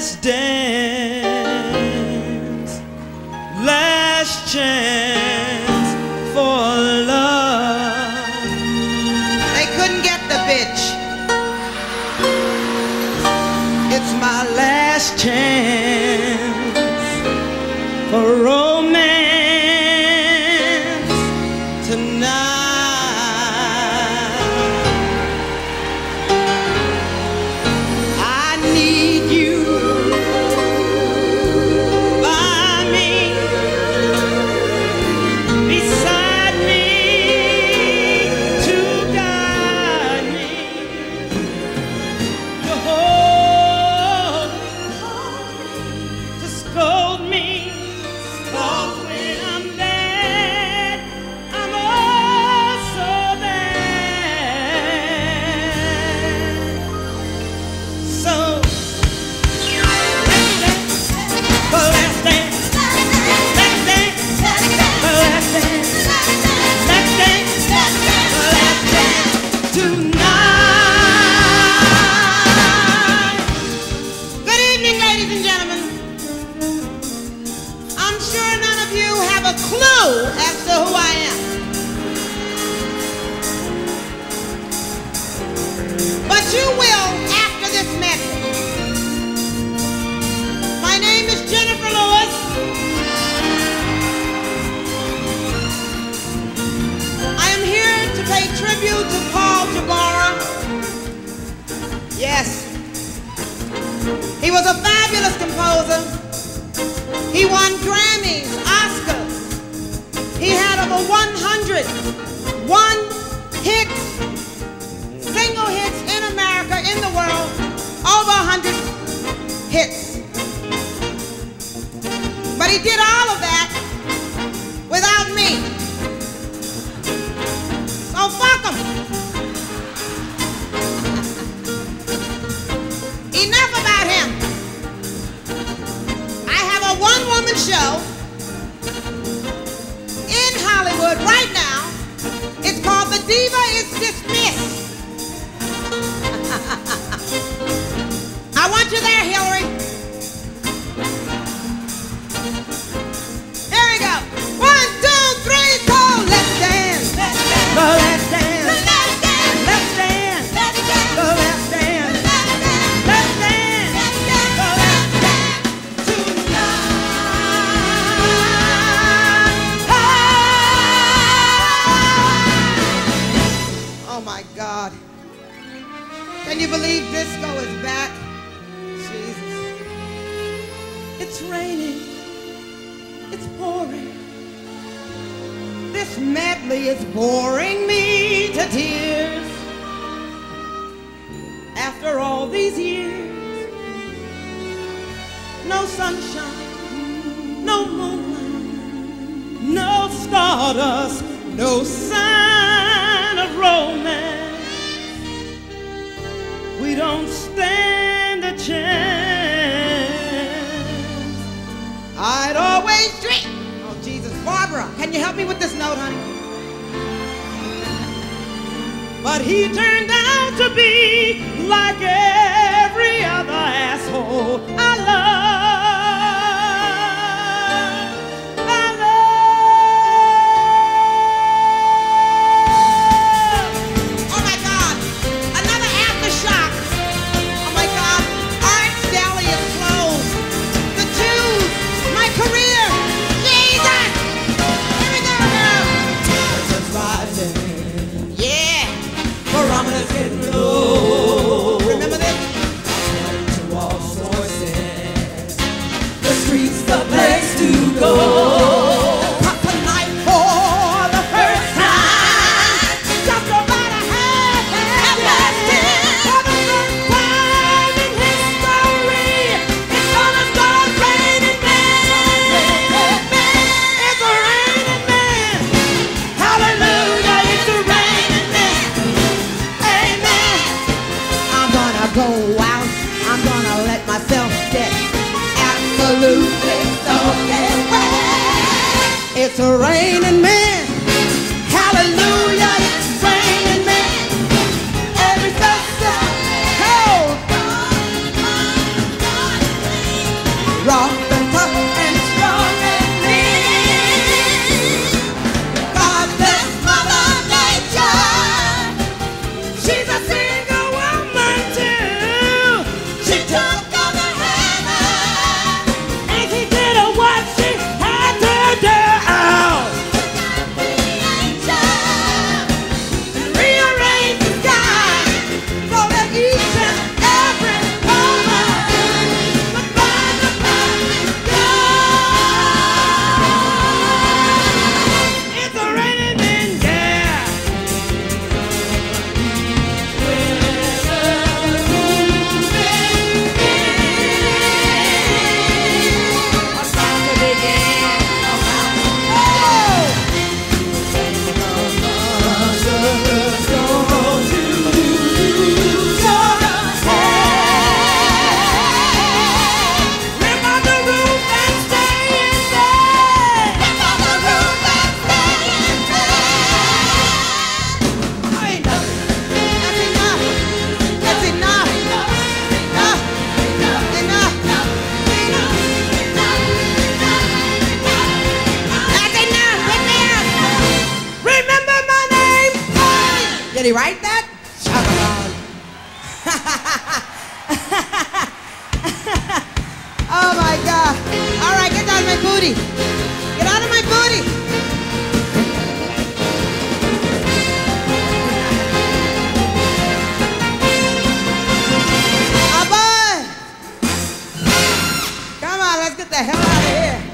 last dance, last chance for love. They couldn't get the bitch. It's my last chance for romance a as to who I am. But you will after this message. My name is Jenifer Lewis. I am here to pay tribute to Paul Jabara. Yes. He was a fabulous composer. He won Grammys, Oscars. He had over 100 one hits, single hits in America, in the world, over 100 hits. But he did all It's boring. This medley is boring me to tears. After all these years, no sunshine, no moonlight, no stardust, no sign of romance. We don't stand can you help me with this note, honey? But he turned out to be like every promise it, Lord. It's a raining man. Did he write that? Shout out. oh my God. All right, get out of my booty. Get out of my booty. Oh boy. Come on, let's get the hell out of here.